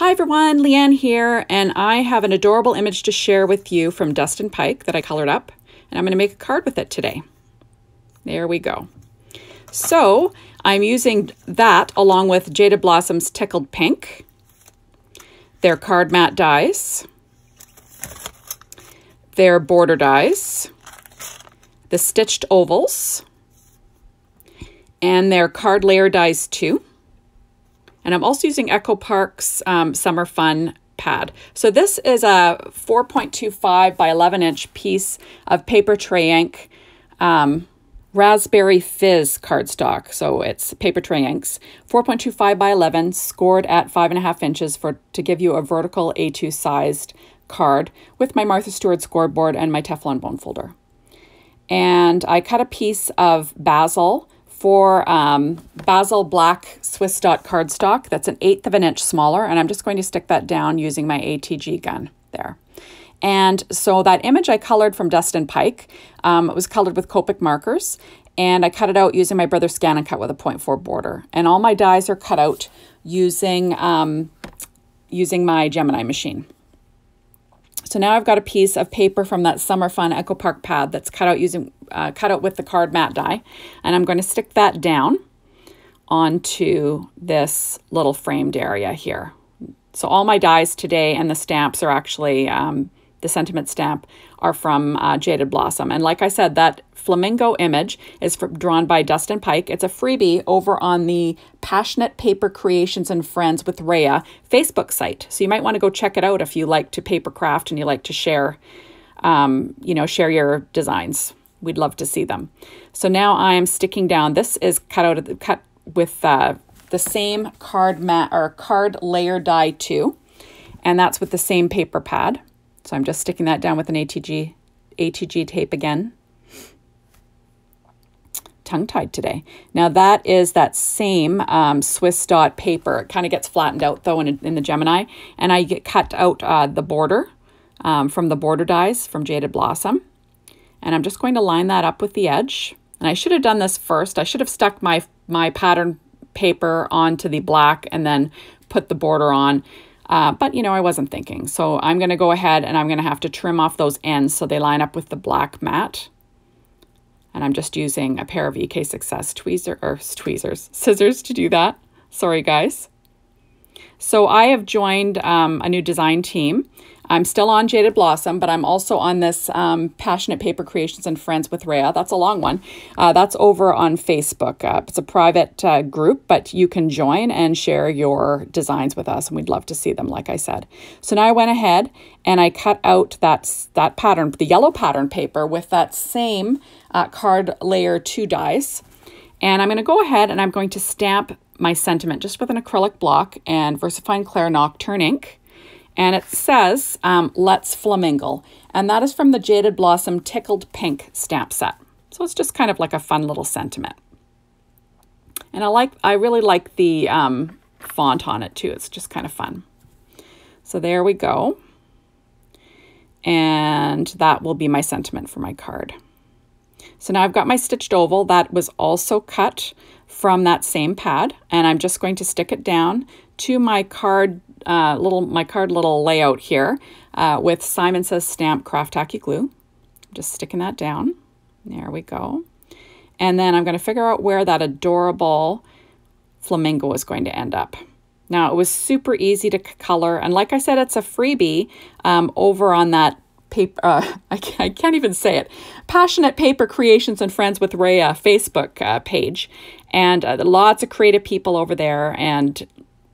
Hi everyone, Lee-Ann here, and I have an adorable image to share with you from Dustin Pike that I colored up, and I'm going to make a card with it today. There we go. So I'm using that along with Jaded Blossom's Tickled Pink, their card mat dies, their border dies, the stitched ovals, and their card layer dies too. And I'm also using Echo Park's um, Summer Fun pad. So this is a 4.25 by 11 inch piece of Papertrey Ink um, Raspberry Fizz cardstock. So it's Papertrey Ink's, 4.25 by 11, scored at five and a half inches for to give you a vertical A2 sized card with my Martha Stewart scoreboard and my Teflon bone folder. And I cut a piece of Bazzill for um, Bazzill Black Swiss dot cardstock. That's an eighth of an inch smaller, and I'm just going to stick that down using my ATG gun there. And so that image I colored from Dustin Pike, um, it was colored with Copic markers, and I cut it out using my Brother Cut with a 0.4 border. And all my dies are cut out using, um, using my Gemini machine. So now I've got a piece of paper from that Summer Fun Echo Park pad that's cut out using uh, cut out with the card mat die, and I'm going to stick that down onto this little framed area here. So all my dies today and the stamps are actually um, the sentiment stamp are from uh, Jaded Blossom. And like I said, that flamingo image is for, drawn by Dustin Pike. It's a freebie over on the Passionate Paper Creations and Friends with Rhea Facebook site. So you might want to go check it out if you like to paper craft and you like to share, um, you know, share your designs. We'd love to see them. So now I'm sticking down. This is cut out of the, cut with uh, the same card mat or card layer die too, and that's with the same paper pad. So I'm just sticking that down with an ATG, ATG tape again. Tongue-tied today. Now that is that same um, Swiss dot paper. It kind of gets flattened out though in, in the Gemini. And I get cut out uh, the border um, from the border dies from Jaded Blossom. And I'm just going to line that up with the edge. And I should have done this first. I should have stuck my, my pattern paper onto the black and then put the border on. Uh, but, you know, I wasn't thinking. So I'm going to go ahead and I'm going to have to trim off those ends so they line up with the black mat. And I'm just using a pair of EK Success tweezer, or tweezers, scissors to do that. Sorry, guys. So I have joined um, a new design team I'm still on Jaded Blossom, but I'm also on this um, Passionate Paper Creations and Friends with Rhea. That's a long one. Uh, that's over on Facebook. Uh, it's a private uh, group, but you can join and share your designs with us, and we'd love to see them, like I said. So now I went ahead and I cut out that, that pattern, the yellow pattern paper with that same uh, card layer 2 dies. And I'm going to go ahead and I'm going to stamp my sentiment just with an acrylic block and VersaFine Clair Nocturne ink and it says um, Let's Flamingle. And that is from the Jaded Blossom Tickled Pink stamp set. So it's just kind of like a fun little sentiment. And I like, I really like the um, font on it too. It's just kind of fun. So there we go. And that will be my sentiment for my card. So now I've got my stitched oval that was also cut from that same pad and I'm just going to stick it down to my card uh, little my card little layout here uh, with Simon Says Stamp Craft Tacky Glue. Just sticking that down. There we go. And then I'm going to figure out where that adorable flamingo is going to end up. Now, it was super easy to color. And like I said, it's a freebie um, over on that paper. Uh, I, can't, I, can't, even say it. Passionate Paper Creations and Friends with Rhea Facebook uh, page. And uh, lots of creative people over there. And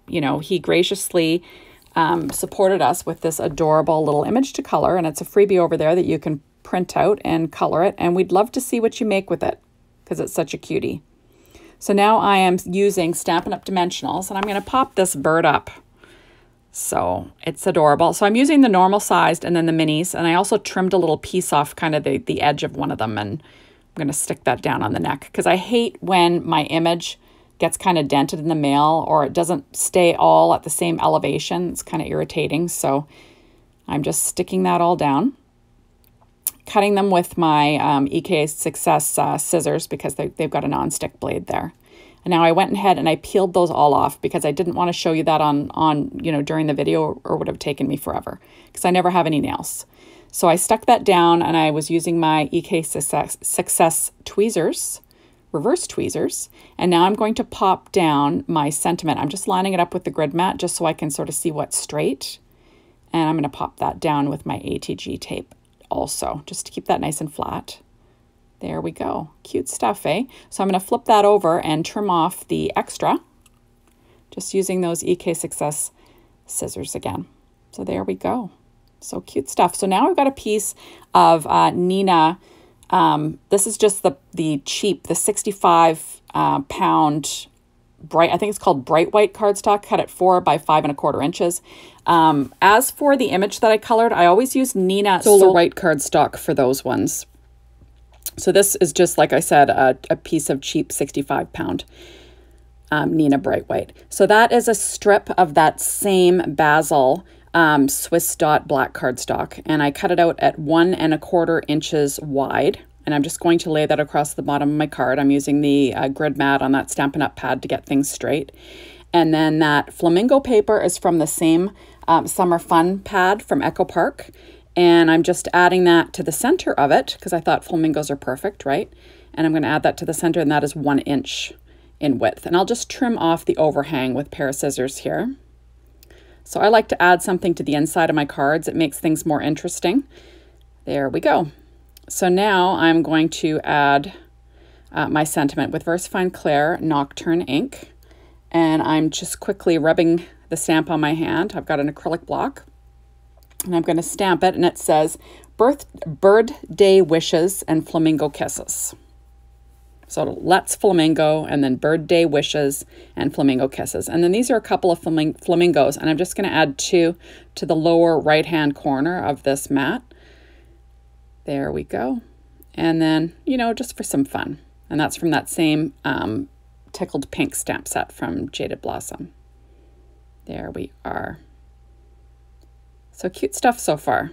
you know, he graciously um, supported us with this adorable little image to color. And it's a freebie over there that you can print out and color it. And we'd love to see what you make with it because it's such a cutie. So now I am using Stampin' Up! Dimensionals and I'm going to pop this bird up. So it's adorable. So I'm using the normal sized and then the minis. And I also trimmed a little piece off kind of the, the edge of one of them. And I'm going to stick that down on the neck because I hate when my image gets kind of dented in the mail or it doesn't stay all at the same elevation. It's kind of irritating. So I'm just sticking that all down. Cutting them with my um, EK Success uh, scissors because they, they've got a non-stick blade there. And now I went ahead and I peeled those all off because I didn't want to show you that on, on you know, during the video or would have taken me forever because I never have any nails. So I stuck that down and I was using my EK Success, Success tweezers, reverse tweezers. And now I'm going to pop down my sentiment. I'm just lining it up with the grid mat just so I can sort of see what's straight. And I'm going to pop that down with my ATG tape also, just to keep that nice and flat. There we go. Cute stuff, eh? So I'm going to flip that over and trim off the extra, just using those EK Success scissors again. So there we go. So cute stuff. So now I've got a piece of uh, Neenah. Um, this is just the, the cheap, the 65 uh, pound bright, I think it's called bright white cardstock, cut at four by five and a quarter inches. Um, as for the image that I colored, I always use Neenah Solar White cardstock for those ones. So this is just, like I said, a, a piece of cheap 65 pound um, Neenah Bright White. So that is a strip of that same Bazzill um, Swiss dot black cardstock and I cut it out at one and a quarter inches wide and I'm just going to lay that across the bottom of my card. I'm using the uh, grid mat on that Stampin' Up! pad to get things straight. And then that flamingo paper is from the same um, Summer Fun pad from Echo Park. And I'm just adding that to the center of it because I thought flamingos are perfect, right? And I'm going to add that to the center and that is one inch in width. And I'll just trim off the overhang with pair of scissors here. So I like to add something to the inside of my cards. It makes things more interesting. There we go. So now I'm going to add uh, my sentiment with VersaFine Clair Nocturne ink. And I'm just quickly rubbing the stamp on my hand. I've got an acrylic block. And I'm going to stamp it, and it says Birth, Bird Day Wishes and Flamingo Kisses. So let's flamingo and then Bird Day wishes and flamingo kisses. And then these are a couple of flaming flamingos and I'm just going to add two to the lower right hand corner of this mat. There we go. And then, you know, just for some fun. And that's from that same um, tickled pink stamp set from Jaded Blossom. There we are. So cute stuff so far.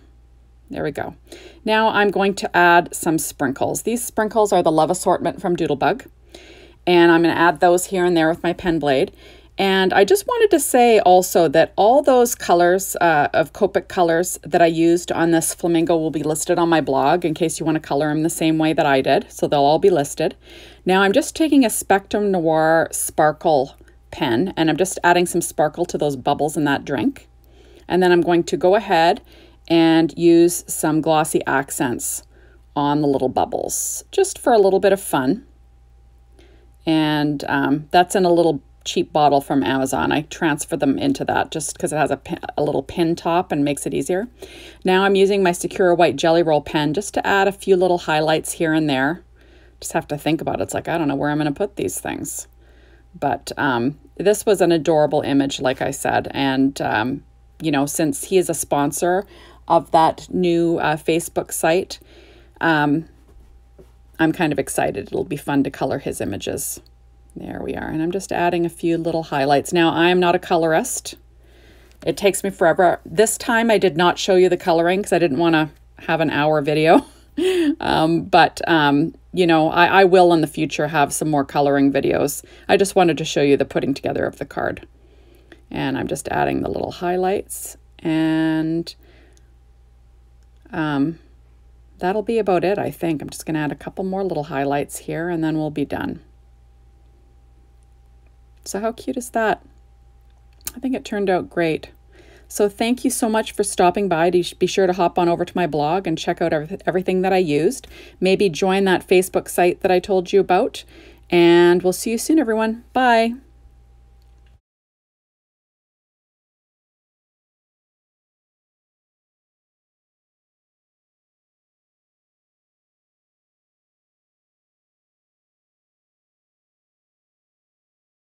There we go. Now I'm going to add some sprinkles. These sprinkles are the Love Assortment from Doodlebug. And I'm going to add those here and there with my pen blade. And I just wanted to say also that all those colors uh, of Copic colors that I used on this flamingo will be listed on my blog in case you want to color them the same way that I did. So they'll all be listed. Now I'm just taking a Spectrum Noir Sparkle pen and I'm just adding some sparkle to those bubbles in that drink. And then I'm going to go ahead and use some glossy accents on the little bubbles just for a little bit of fun. And um, that's in a little cheap bottle from Amazon. I transfer them into that just because it has a, pin, a little pin top and makes it easier. Now I'm using my Sakura White Gelly Roll pen just to add a few little highlights here and there. Just have to think about it. It's like, I don't know where I'm going to put these things. But um, this was an adorable image, like I said. And, um, you know, since he is a sponsor of that new uh, Facebook site, um, I'm kind of excited. It'll be fun to color his images. There we are. And I'm just adding a few little highlights. Now, I am not a colorist. It takes me forever. This time I did not show you the coloring because I didn't want to have an hour video. um, but, um, you know, I, I will in the future have some more coloring videos. I just wanted to show you the putting together of the card. And I'm just adding the little highlights. And um, that'll be about it, I think. I'm just going to add a couple more little highlights here and then we'll be done. So how cute is that? I think it turned out great. So thank you so much for stopping by. Be sure to hop on over to my blog and check out everything that I used. Maybe join that Facebook site that I told you about. And we'll see you soon, everyone. Bye.